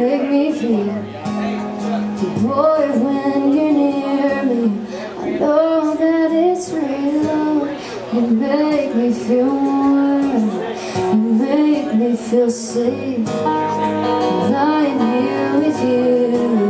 make me feel. The boy when you're near me. I know that it's real. You make me feel warm. You make me feel safe. Lying here with you.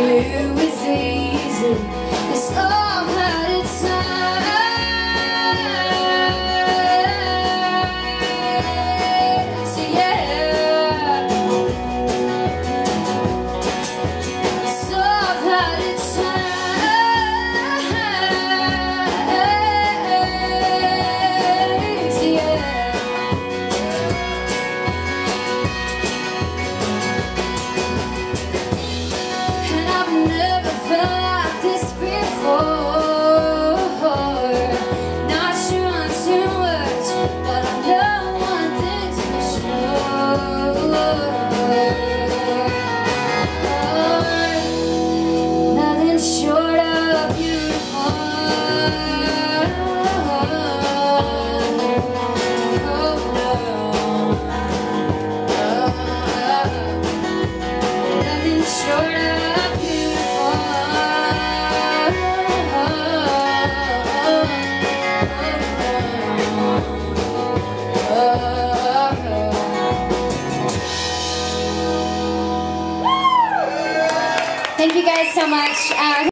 do is easy. It's all Thank you guys so much. Uh,